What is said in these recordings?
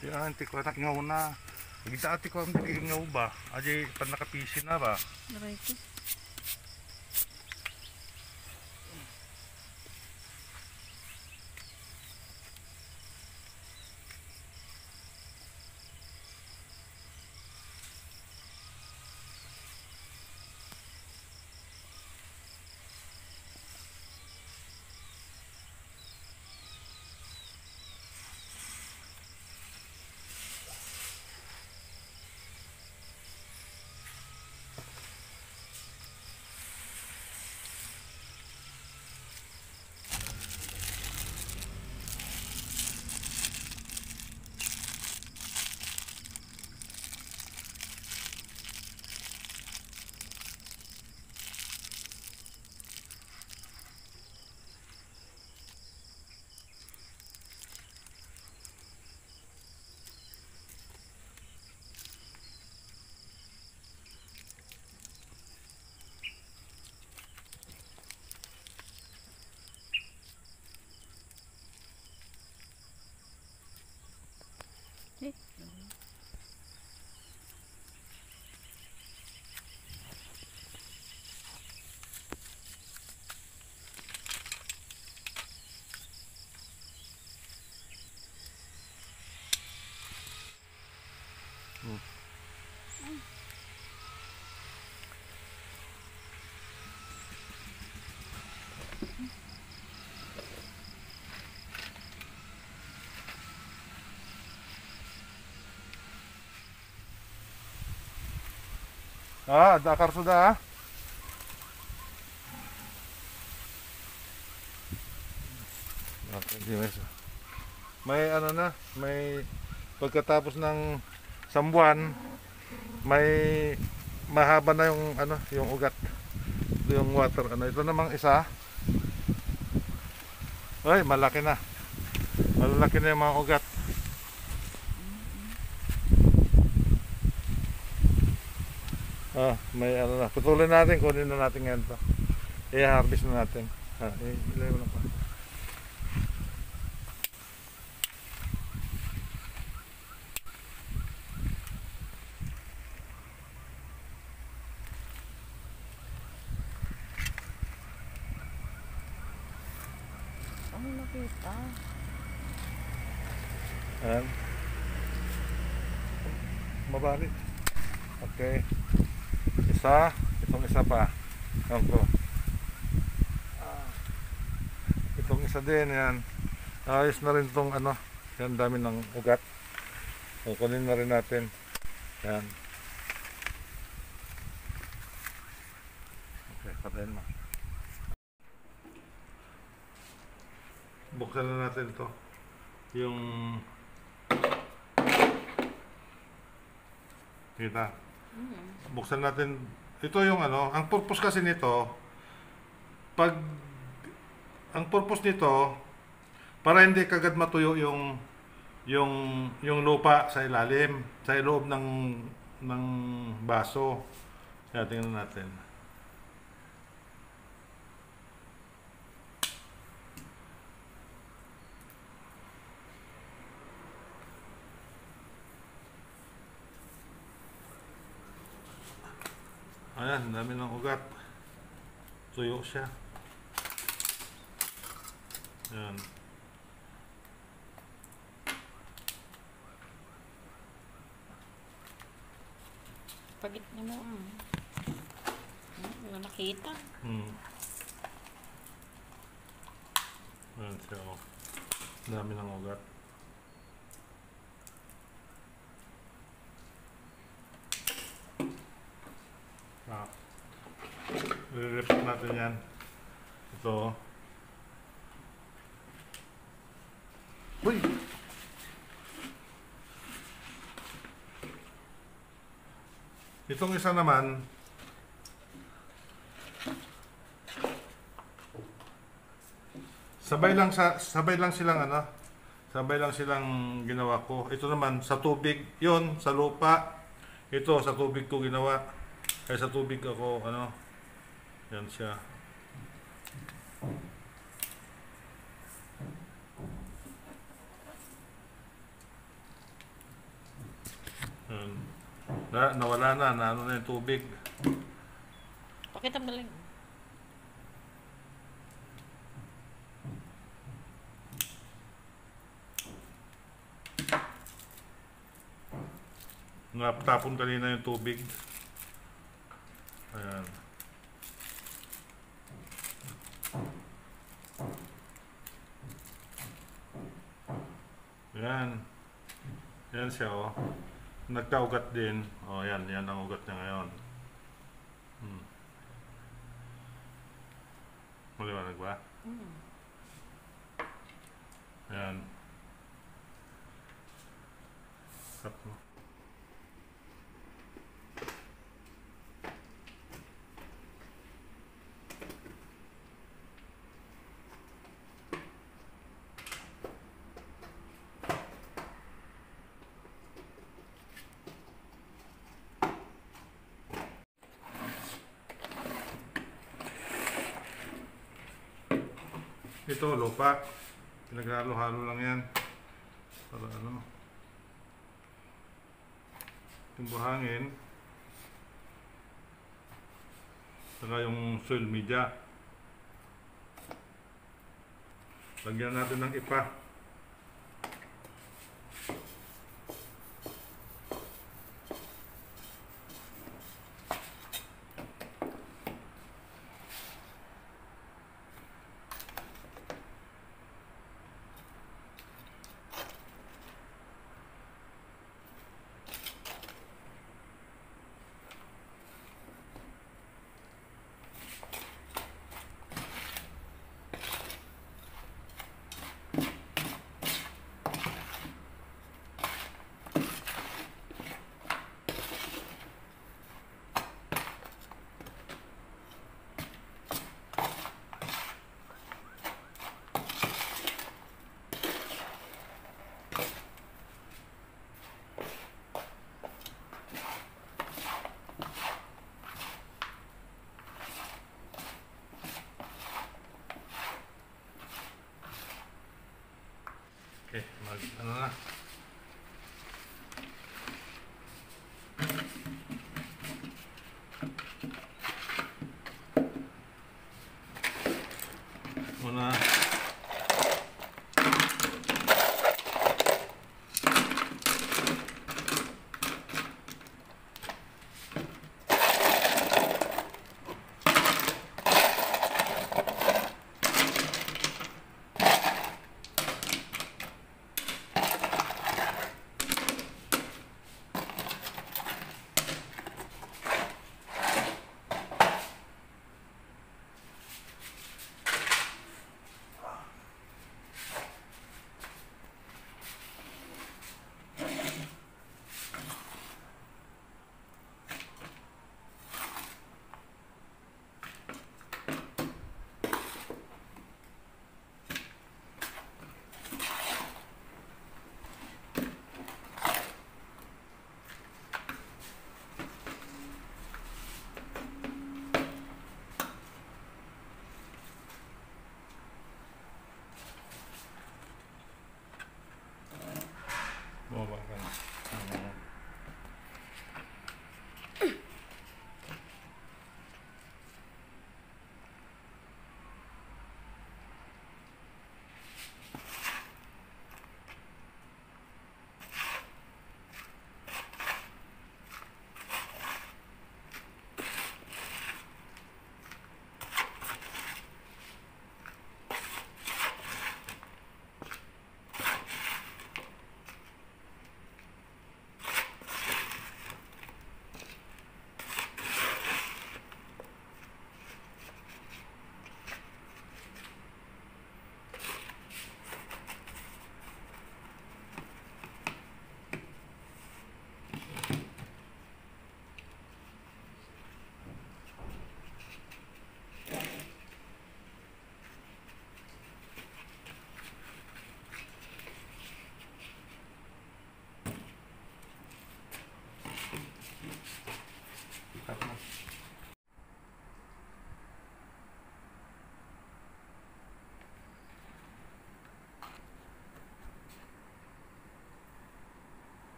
Yan, ti ko anak ngaw na. Gita ati ko ang ngaw ba? Aje pan nakapisi na ba? Aray ko. Ah, Dakar sudah. ah. Okay, di mas. May ano na, may pagkatapos ng sambuan, may mahaba na yung ano, yung ugat. Yung water ano. Ito namang isa. Ay, malaki na. Malaki na yung mga ugat. Ah, may ano na. Putulin natin, kunin na natin ngayon to. I-harvest na natin. Ah, ilay mo na pa. ang nakita. Ayan. Mabalik. Okay. Isa. Itong isa pa. Ayan ko. Ah. Itong isa din. Yan. Ayos na rin itong ano. Yan dami ng ugat. So, kunin na rin natin. Yan. Okay, patayin mo. Buksan na natin to yung kita buksan natin. Ito yung ano ang purpose kasi nito pag ang purpose nito para hindi kagad matuyo yung yung yung lupa sa ilalim sa loob ng ng baso. Kaya tingnan natin Ayan, dami ng ugat. Tuyo siya. Ayan. Pagit niya mo. Hmm, wala nakita. Hmm. Ayan siya, oh. Dami ng ugat. Ah. I-repeat natin yan. Ito. Uy! Itong isa naman, sabay lang sa sabay lang silang ano, sabay lang silang ginawa ko. Ito naman sa tubig, 'yon sa lupa. Ito sa tubig ko ginawa. Kaya sa tubig ako ano, yan siya. Yun. Na, nawala na, na ano na yung tubig. Pakita mo lang. Napatapon kanina yung tubig. Ayan. Yan. Yan siya oh. Nagkaugat din. Oh, yan. Yan ang ugat niya ngayon. Hmm. Maliwanag ba? Mm. Yan. Cut mo. Ito, lupa. Pinaghalo-halo lang yan. Para ano. Yung buhangin. Saka yung soil media. Lagyan natin ng ipa. 怎么了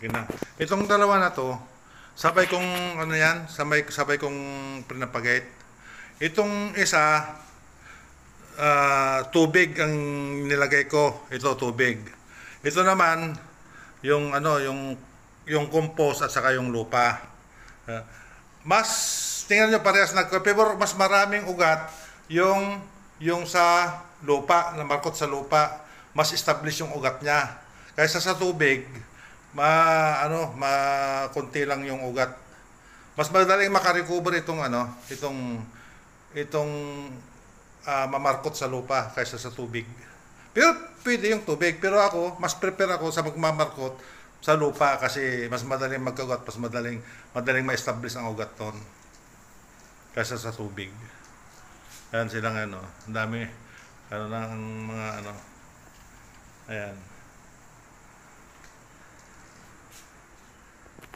Okay na. Itong dalawa na to, sabay kong ano yan, sabay, sabay kong pinapagate. Itong isa, ah, tubig ang nilagay ko. Ito tubig. Ito naman yung ano, yung yung compost at saka yung lupa. Ah, mas tingnan nyo parehas nagka-favor, mas maraming ugat yung yung sa lupa, na markot sa lupa, mas establish yung ugat niya. Kaysa sa tubig, ma ano, ma konti lang yung ugat. Mas madaling makarecover itong ano, itong itong ah, mamarkot sa lupa kaysa sa tubig. Pero pwede yung tubig, pero ako mas prepare ako sa magmamarkot sa lupa kasi mas madaling magkagat, mas madaling madaling ma-establish ang ugat ton kaysa sa tubig. Ayan silang ano, ang dami ano ng mga ano. Ayan.